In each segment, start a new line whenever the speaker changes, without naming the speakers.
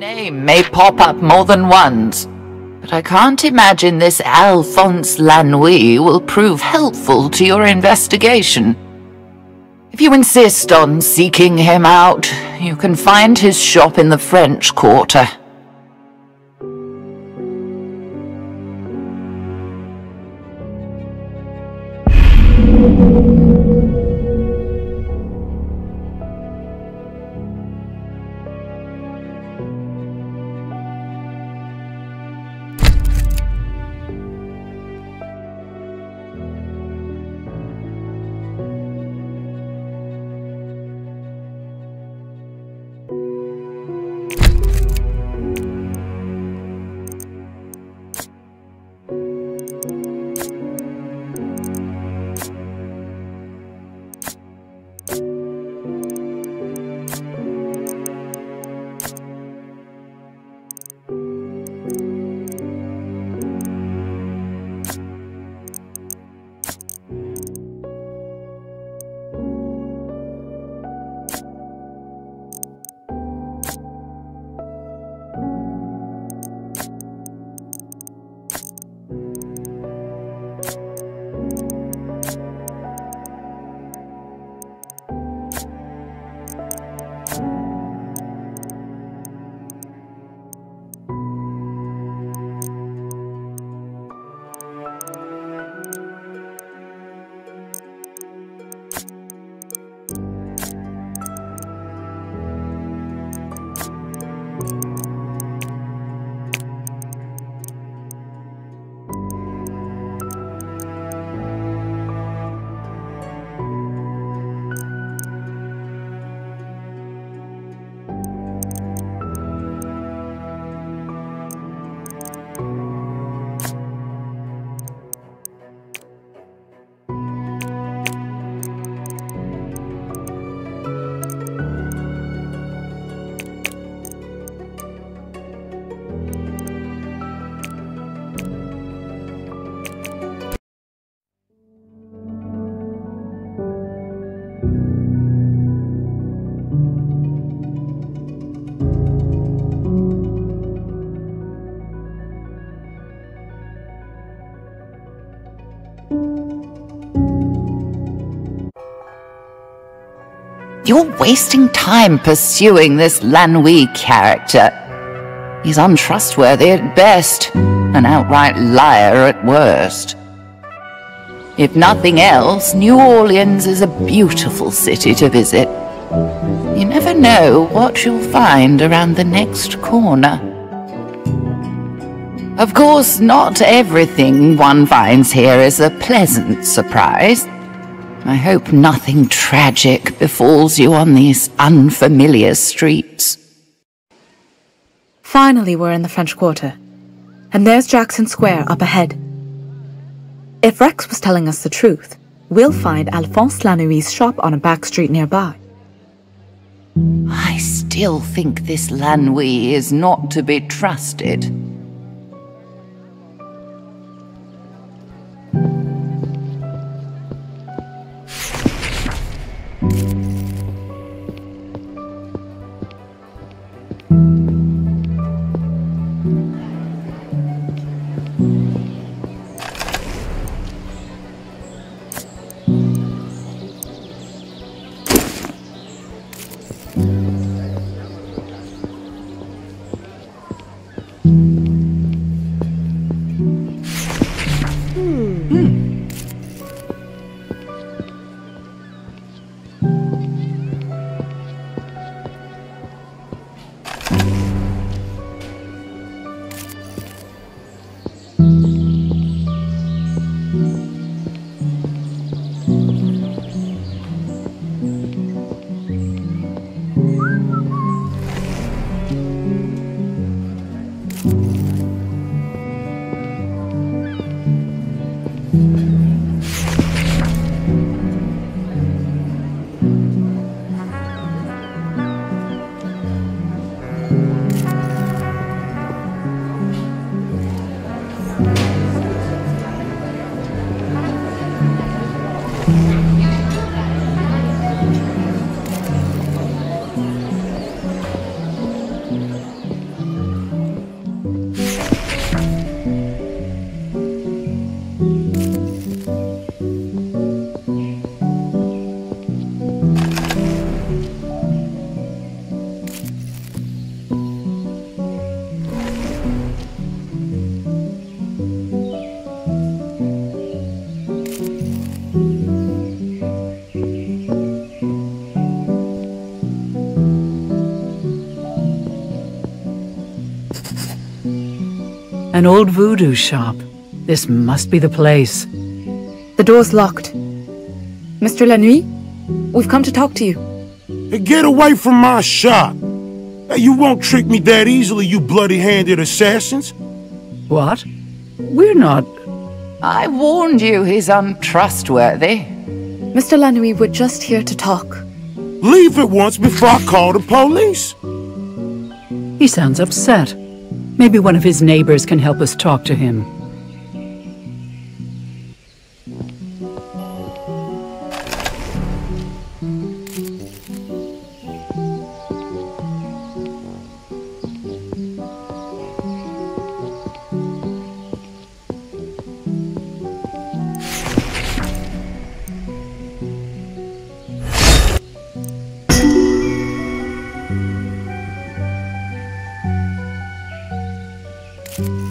name may pop up more than once, but I can't imagine this Alphonse Lanuit will prove helpful to your investigation. If you insist on seeking him out, you can find his shop in the French Quarter. You're wasting time pursuing this Lanuit character. He's untrustworthy at best, an outright liar at worst. If nothing else, New Orleans is a beautiful city to visit. You never know what you'll find around the next corner. Of course, not everything one finds here is a pleasant surprise. I hope nothing tragic befalls you on these unfamiliar streets.
Finally, we're in the French Quarter. And there's Jackson Square up ahead. If Rex was telling us the truth, we'll find Alphonse Lanuit's shop on a back street nearby.
I still think this Lanuit is not to be trusted.
An old voodoo shop. This must be the place.
The door's locked. Mr. Lanuit, we've come to talk to you.
Hey, get away from my shop! Hey, you won't trick me that easily, you bloody-handed assassins!
What? We're not...
I warned you he's untrustworthy.
Mr. Lanuit, we're just here to talk.
Leave at once before I call the police!
He sounds upset. Maybe one of his neighbors can help us talk to him. Bye.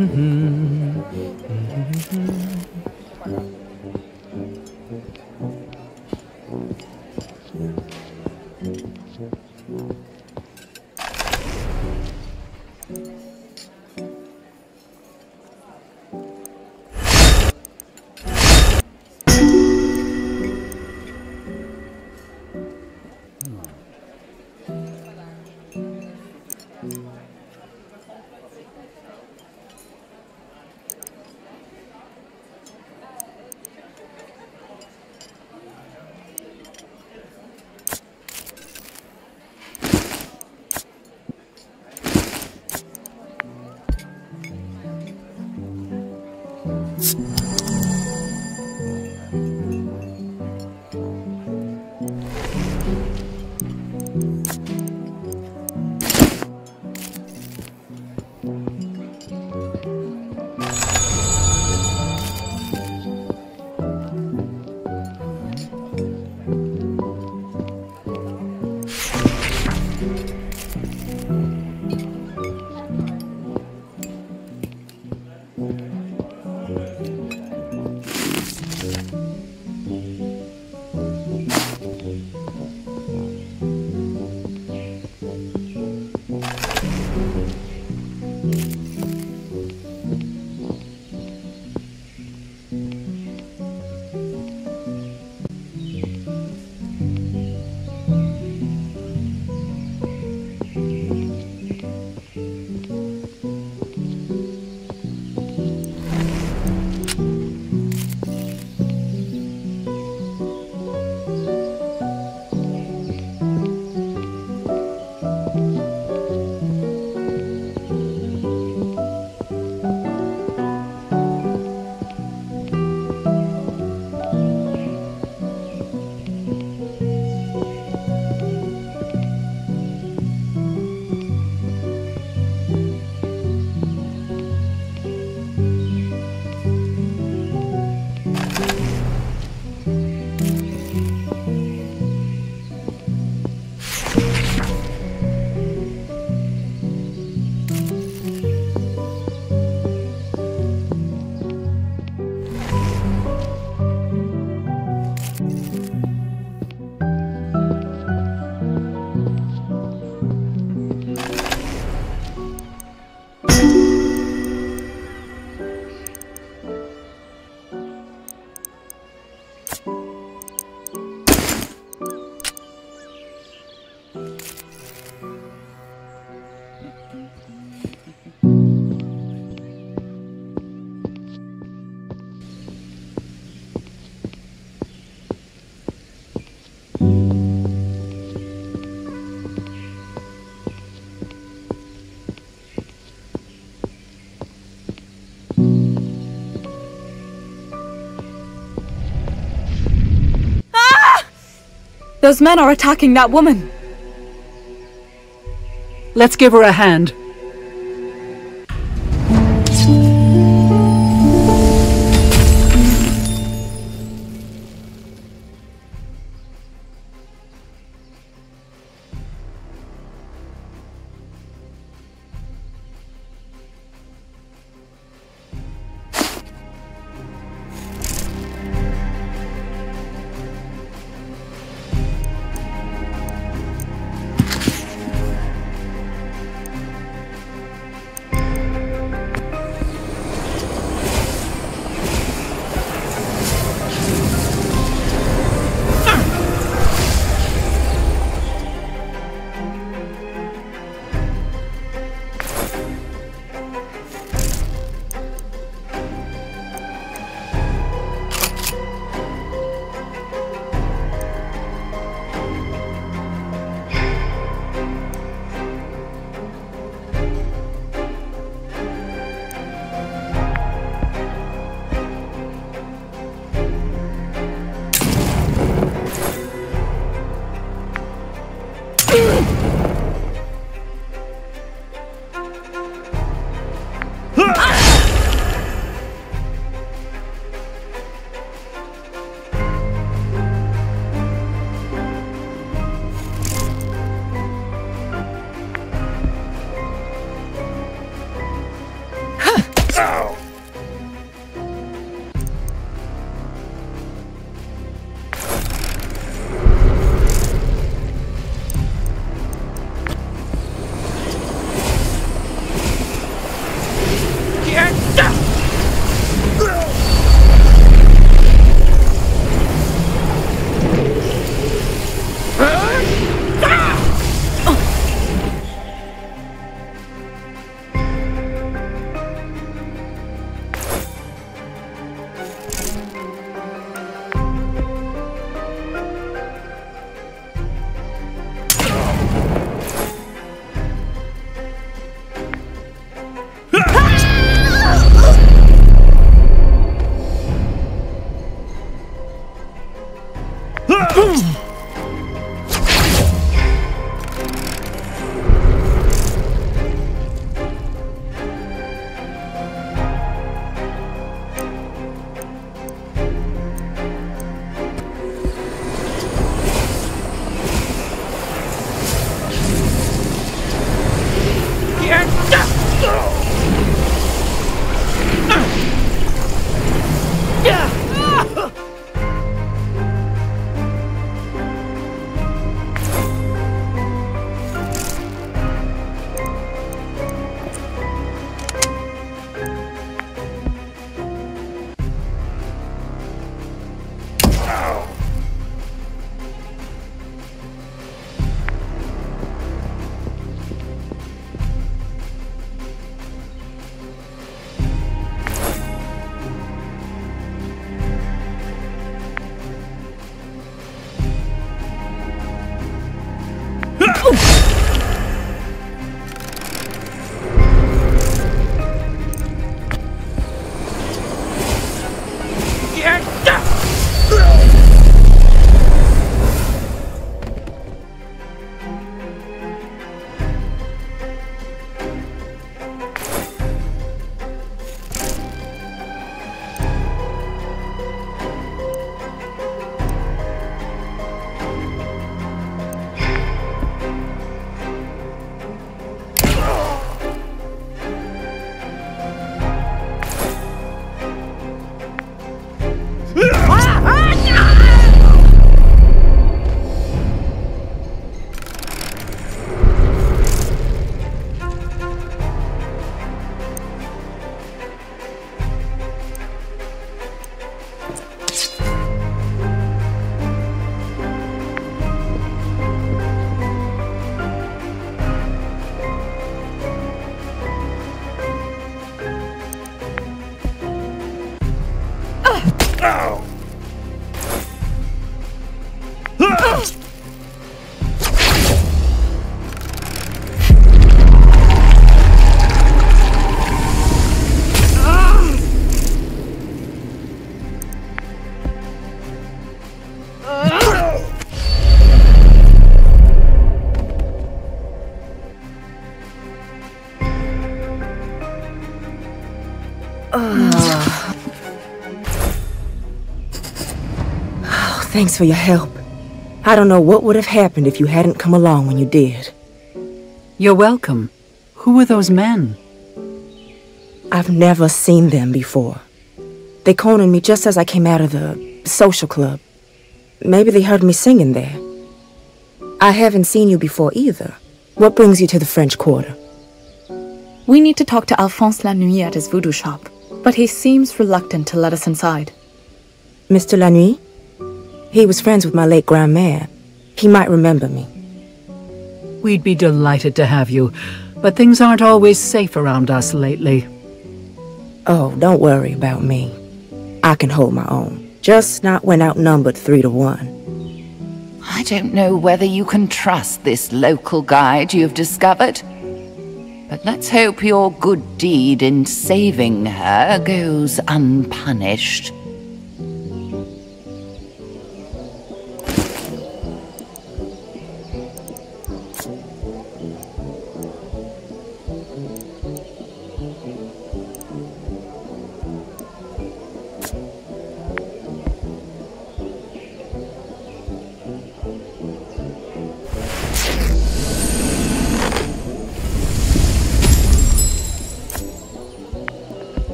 Mm-hmm.
Those men are attacking that woman.
Let's give her a hand.
Thanks for your help. I don't know what would have happened if you hadn't come along when you did.
You're welcome. Who were those men?
I've never seen them before. They cornered me just as I came out of the social club. Maybe they heard me singing there. I haven't seen you before either. What brings you to the French Quarter?
We need to talk to Alphonse Lanuit at his voodoo shop, but he seems reluctant to let us inside.
Mr. Lanuit? He was friends with my late grandmère. He might remember me.
We'd be delighted to have you, but things aren't always safe around us lately.
Oh, don't worry about me. I can hold my own. Just not when outnumbered three to one.
I don't know whether you can trust this local guide you've discovered. But let's hope your good deed in saving her goes unpunished.